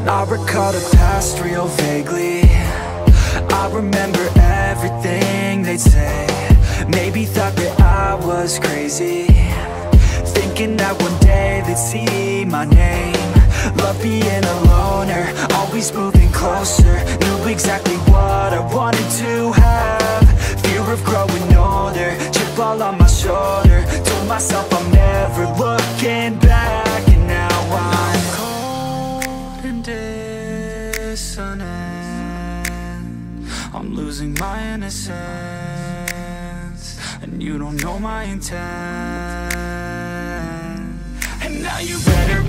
I recall the past real vaguely. I remember everything they'd say. Maybe thought that I was crazy. Thinking that one day they'd see my name. Love being a loner, always moving closer. Knew exactly what I wanted to have. Fear of growing older, chip all on my dissonant I'm losing my innocence And you don't know my intent. And now you better